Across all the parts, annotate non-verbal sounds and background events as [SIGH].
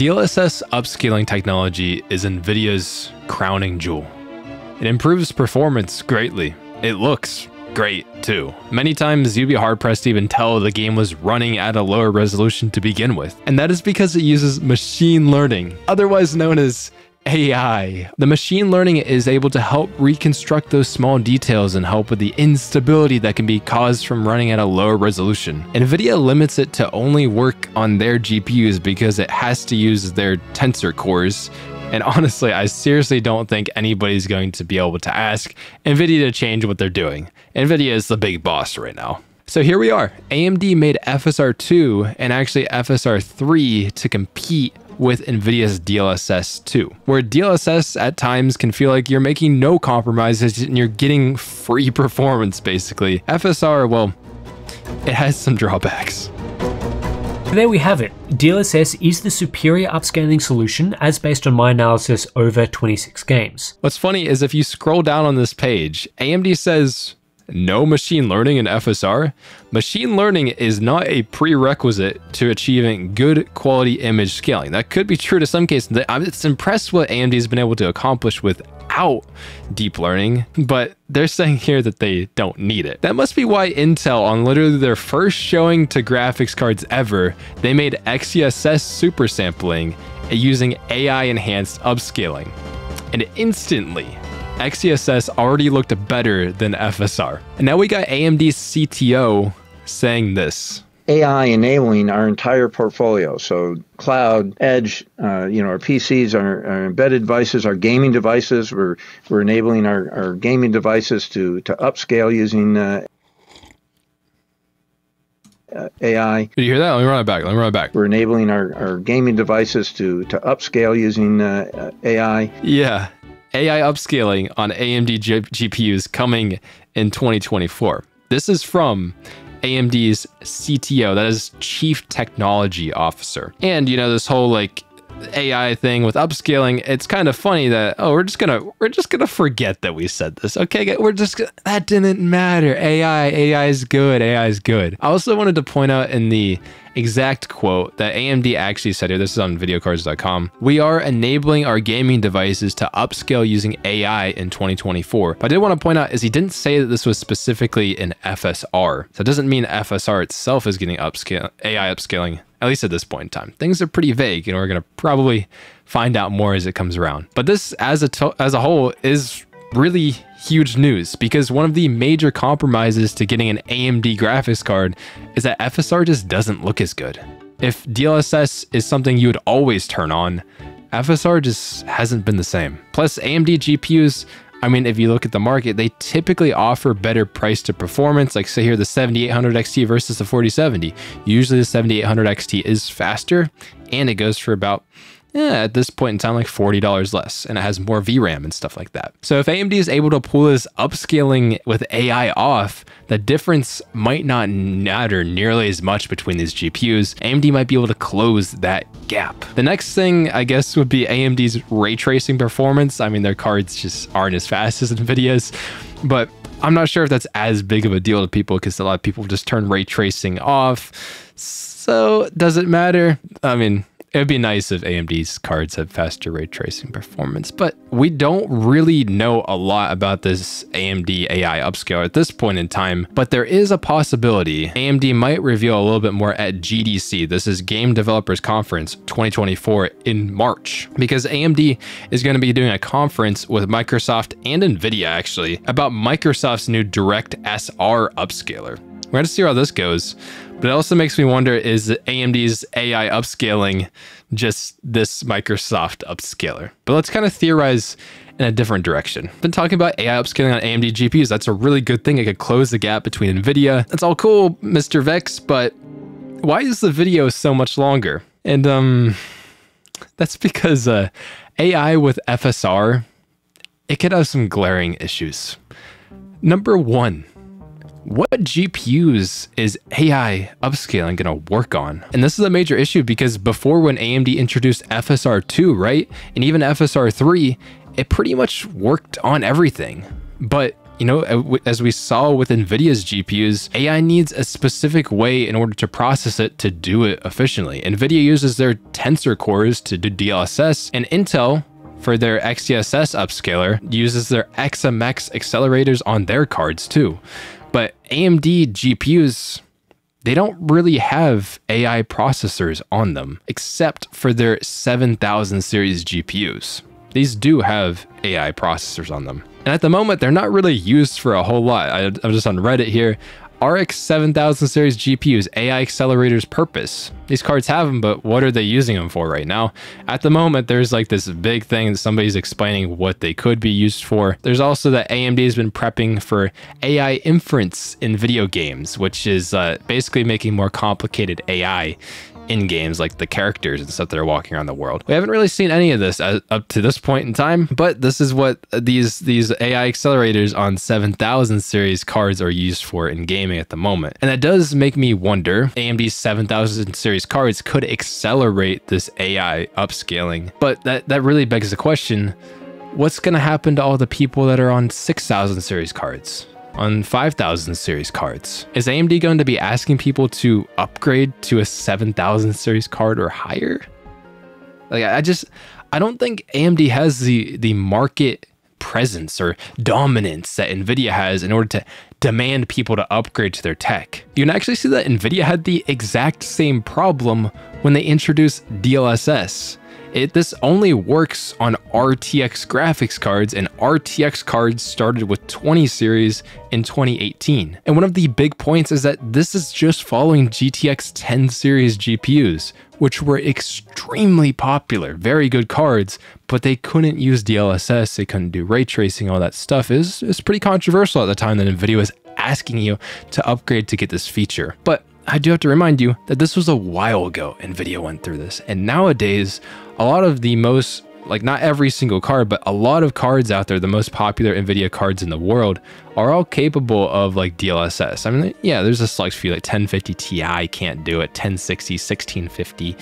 DLSS upscaling technology is NVIDIA's crowning jewel. It improves performance greatly. It looks great too. Many times you'd be hard pressed to even tell the game was running at a lower resolution to begin with. And that is because it uses machine learning, otherwise known as AI. The machine learning is able to help reconstruct those small details and help with the instability that can be caused from running at a lower resolution. NVIDIA limits it to only work on their GPUs because it has to use their tensor cores. And honestly, I seriously don't think anybody's going to be able to ask NVIDIA to change what they're doing. NVIDIA is the big boss right now. So here we are. AMD made FSR 2 and actually FSR 3 to compete with NVIDIA's DLSS 2, where DLSS at times can feel like you're making no compromises and you're getting free [LAUGHS] performance basically. FSR, well, it has some drawbacks. There we have it. DLSS is the superior upscaling solution as based on my analysis over 26 games. What's funny is if you scroll down on this page, AMD says no machine learning in FSR, machine learning is not a prerequisite to achieving good quality image scaling. That could be true to some cases. I'm just impressed what AMD has been able to accomplish without deep learning, but they're saying here that they don't need it. That must be why Intel, on literally their first showing to graphics cards ever, they made XeSS super sampling using AI enhanced upscaling. And instantly, XeSS already looked better than FSR. And now we got AMD's CTO saying this. AI enabling our entire portfolio. So cloud, edge, uh, you know, our PCs, our, our, embedded devices, our gaming devices. We're we're enabling our, our gaming devices to to upscale using. Uh, uh, AI. Did you hear that? Let me run it back. Let me run it back. We're enabling our, our gaming devices to to upscale using uh AI. Yeah, AI upscaling on AMD G GPUs coming in 2024. This is from AMD's CTO, that is Chief Technology Officer. And you know, this whole like AI thing with upscaling, it's kind of funny that oh, we're just gonna we're just gonna forget that we said this. Okay, we're just that didn't matter. AI, AI is good. AI is good. I also wanted to point out in the exact quote that AMD actually said here. This is on videocardz.com. We are enabling our gaming devices to upscale using AI in 2024. But I did want to point out is he didn't say that this was specifically in FSR. So it doesn't mean FSR itself is getting upscale AI upscaling at least at this point in time. Things are pretty vague, and we're going to probably find out more as it comes around. But this, as a as a whole, is really huge news because one of the major compromises to getting an AMD graphics card is that FSR just doesn't look as good. If DLSS is something you would always turn on, FSR just hasn't been the same. Plus, AMD GPUs, I mean, if you look at the market, they typically offer better price to performance. Like, say here, the 7800 XT versus the 4070. Usually, the 7800 XT is faster and it goes for about yeah, at this point in time, like $40 less, and it has more VRAM and stuff like that. So if AMD is able to pull this upscaling with AI off, the difference might not matter nearly as much between these GPUs. AMD might be able to close that gap. The next thing, I guess, would be AMD's ray tracing performance. I mean, their cards just aren't as fast as [LAUGHS] NVIDIA's, but I'm not sure if that's as big of a deal to people because a lot of people just turn ray tracing off. So does it matter? I mean, it would be nice if AMD's cards had faster ray tracing performance, but we don't really know a lot about this AMD AI upscaler at this point in time, but there is a possibility AMD might reveal a little bit more at GDC. This is Game Developers Conference 2024 in March, because AMD is going to be doing a conference with Microsoft and NVIDIA actually about Microsoft's new DirectSR upscaler. We're going to see how this goes. But it also makes me wonder is AMD's AI upscaling just this Microsoft upscaler? But let's kind of theorize in a different direction. Been talking about AI upscaling on AMD GPUs. That's a really good thing. It could close the gap between NVIDIA. That's all cool, Mr. Vex, but why is the video so much longer? And um, that's because uh, AI with FSR, it could have some glaring issues. Number one, what GPUs is AI upscaling going to work on? And this is a major issue because before when AMD introduced FSR2, right? And even FSR3, it pretty much worked on everything. But you know, as we saw with NVIDIA's GPUs, AI needs a specific way in order to process it to do it efficiently. NVIDIA uses their tensor cores to do DLSS, and Intel, for their XeSS upscaler, uses their XMX accelerators on their cards too. But AMD GPUs, they don't really have AI processors on them, except for their 7000 series GPUs. These do have AI processors on them. And at the moment, they're not really used for a whole lot. I, I'm just on Reddit here. RX 7000 series GPUs, AI accelerators purpose. These cards have them, but what are they using them for right now? At the moment, there's like this big thing that somebody's explaining what they could be used for. There's also that AMD has been prepping for AI inference in video games, which is uh, basically making more complicated AI in games, like the characters and stuff that are walking around the world. We haven't really seen any of this up to this point in time, but this is what these these AI accelerators on 7000 series cards are used for in gaming at the moment. And that does make me wonder, AMD's 7000 series cards could accelerate this AI upscaling. But that, that really begs the question, what's going to happen to all the people that are on 6000 series cards? On 5000 series cards. Is AMD going to be asking people to upgrade to a 7000 series card or higher? Like I just I don't think AMD has the the market presence or dominance that Nvidia has in order to demand people to upgrade to their tech. You can actually see that Nvidia had the exact same problem when they introduced DLSS. It, this only works on RTX graphics cards, and RTX cards started with 20 series in 2018. And one of the big points is that this is just following GTX 10 series GPUs, which were extremely popular, very good cards, but they couldn't use DLSS, they couldn't do ray tracing, all that stuff. Is is pretty controversial at the time that NVIDIA was asking you to upgrade to get this feature. But I do have to remind you that this was a while ago NVIDIA went through this. And nowadays, a lot of the most, like not every single card, but a lot of cards out there, the most popular NVIDIA cards in the world, are all capable of like DLSS. I mean, yeah, there's a select few, like 1050 Ti can't do it, 1060, 1650.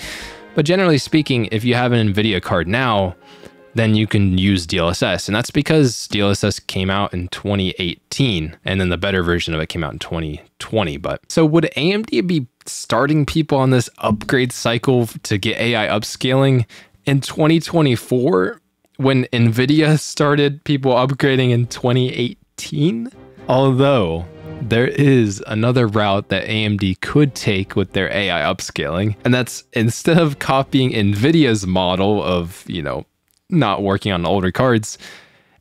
But generally speaking, if you have an NVIDIA card now, then you can use DLSS. And that's because DLSS came out in 2018 and then the better version of it came out in 2020. But so would AMD be starting people on this upgrade cycle to get AI upscaling in 2024 when NVIDIA started people upgrading in 2018? Although there is another route that AMD could take with their AI upscaling, and that's instead of copying NVIDIA's model of, you know, not working on older cards,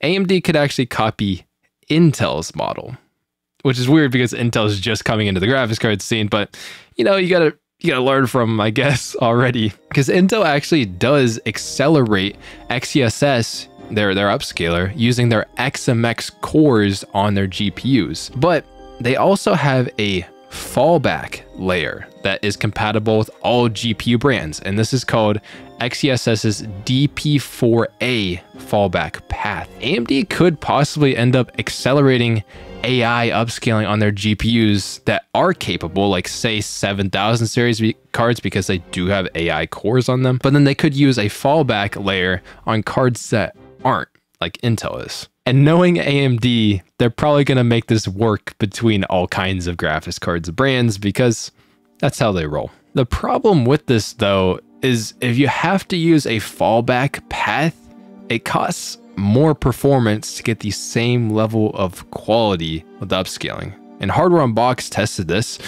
AMD could actually copy Intel's model, which is weird because Intel is just coming into the graphics card scene. But you know, you gotta you gotta learn from, I guess, [LAUGHS] already because Intel actually does accelerate XeSS their their upscaler using their XMX cores on their GPUs, but they also have a fallback layer that is compatible with all GPU brands, and this is called XeSS's DP4A fallback path. AMD could possibly end up accelerating AI upscaling on their GPUs that are capable, like say 7000 series cards, because they do have AI cores on them, but then they could use a fallback layer on cards that aren't, like Intel is. And knowing AMD, they're probably going to make this work between all kinds of graphics cards brands because that's how they roll. The problem with this, though, is if you have to use a fallback path, it costs more performance to get the same level of quality with upscaling. And Hardware Unboxed tested this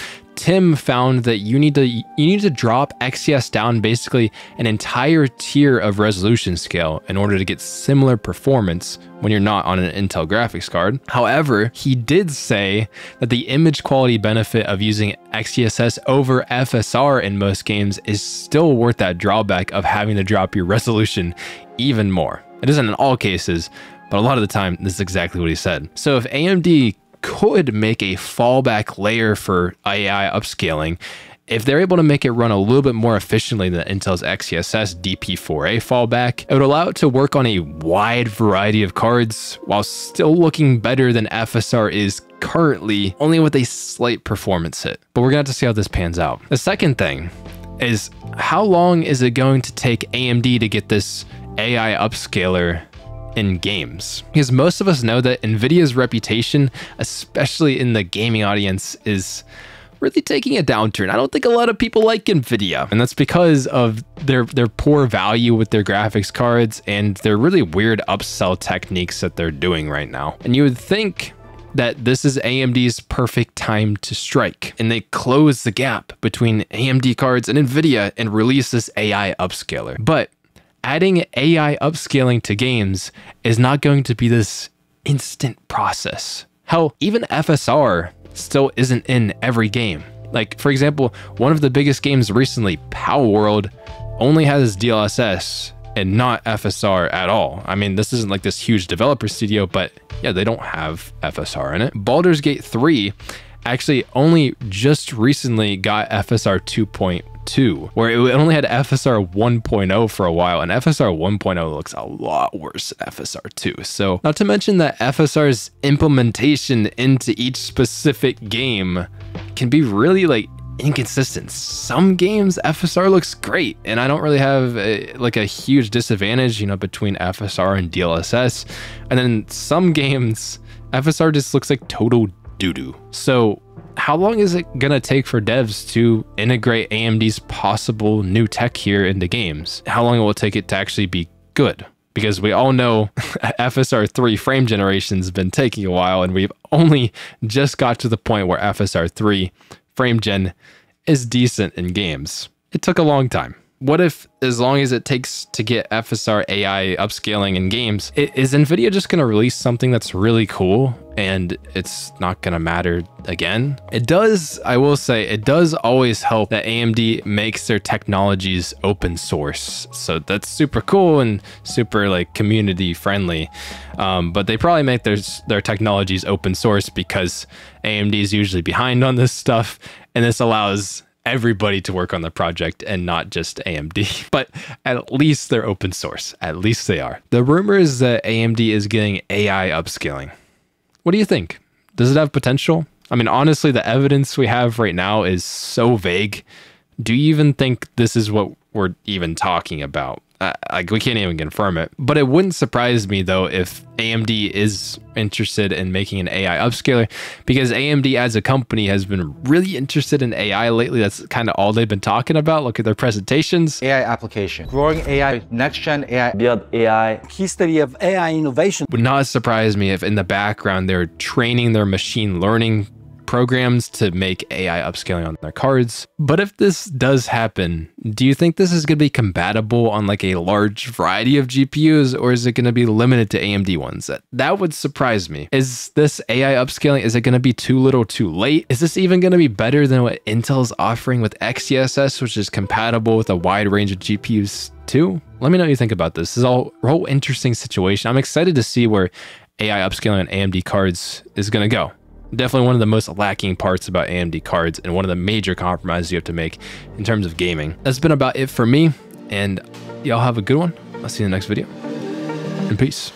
Tim found that you need to you need to drop XeSS down basically an entire tier of resolution scale in order to get similar performance when you're not on an Intel graphics card. However, he did say that the image quality benefit of using XeSS over FSR in most games is still worth that drawback of having to drop your [LAUGHS] resolution even more. It isn't in all cases, but a lot of the time, this is exactly what he said. So if AMD could make a fallback layer for AI upscaling if they're able to make it run a little bit more efficiently than Intel's XeSS DP4A fallback, it would allow it to work on a wide variety of cards while still looking better than FSR is currently, only with a slight performance hit. But we're gonna have to see how this pans out. The second thing is how long is it going to take AMD to get this AI upscaler in games. Because most of us know that Nvidia's reputation, especially in the gaming audience, is really taking a downturn. I don't think a lot of people like Nvidia, and that's because of their their poor value with their graphics cards and their really weird upsell techniques that they're doing right now. And you would think that this is AMD's perfect time to strike, and they close the gap between AMD cards and Nvidia and release this AI upscaler. But adding AI upscaling to games is not going to be this instant process. Hell, even FSR still isn't in every game. Like, for example, one of the biggest games recently, Palworld, only has DLSS and not FSR at all. I mean, this isn't like this huge developer studio, but yeah, they don't have FSR in it. Baldur's Gate 3 actually only just recently got FSR 2.2, where it only had FSR 1.0 for a while, and FSR 1.0 looks a lot worse than FSR 2. So, not to mention that FSR's implementation into each specific game can be really like inconsistent. Some games FSR looks great, and I don't really have a, like a huge disadvantage, you know, between FSR and DLSS. And then some games FSR just looks like total doo doo. So, how long is it going to take for devs to integrate AMD's possible new tech here into games? How long will it take it to actually be good? Because we all know [LAUGHS] FSR 3 frame generation's been taking a while, and we've only just got to the point where FSR 3 frame gen is decent in games. It took a long time what if as long as it takes to get FSR AI upscaling in games, is NVIDIA just going to release something that's really cool and it's not going to matter again? It does, I will say, it does always help that AMD makes their technologies open source. So that's super cool and super like community friendly. Um, but they probably make their, their technologies open source because AMD is usually behind on this stuff. And this allows everybody to work on the project and not just AMD. [LAUGHS] But at least they're open source. At least they are. The rumor is that AMD is getting AI upscaling. What do you think? Does it have potential? I mean, honestly, the evidence we have right now is so vague. Do you even think this is what we're even talking about? Uh, like we can't even confirm it. But it wouldn't surprise me though if AMD is interested in making an AI upscaler because AMD as a company has been really interested in AI lately. That's kind of all they've been talking about. Look at their presentations. AI application, growing AI, next gen AI, build AI, history of AI innovation. Would not surprise me if in the background they're training their machine learning programs to make AI upscaling on their cards. But if this does happen, do you think this is going to be compatible on like a large variety of GPUs or is it going to be limited to AMD ones? That, that would surprise me. Is this AI upscaling, is it going to be too little too late? Is this even going to be better than what Intel's offering with XeSS, which is compatible with a wide range of GPUs too? Let me know what you think about this. This is all a whole interesting situation. I'm excited to see where AI upscaling on AMD cards is going to go definitely one of the most lacking parts about AMD cards and one of the major compromises you have to make in terms of gaming. That's been about it for me, and y'all have a good one. I'll see you in the next video, and peace.